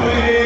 Amen.